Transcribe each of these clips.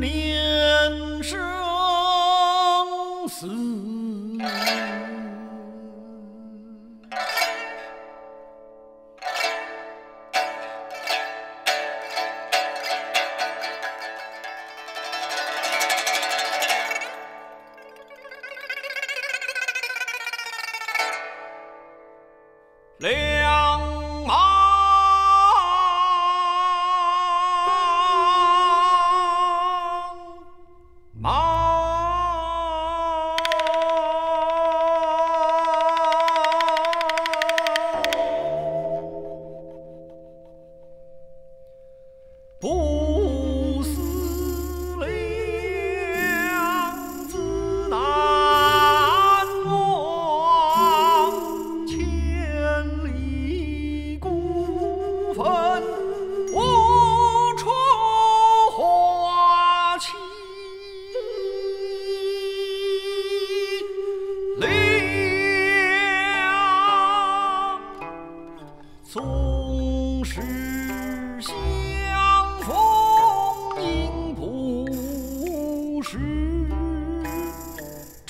连生死。连。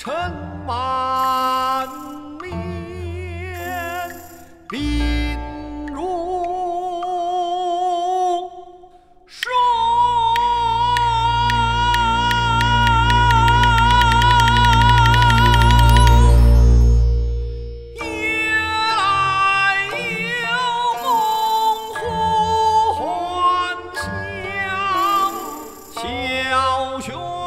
尘满面，鬓如霜。夜来幽梦忽还乡，小熊。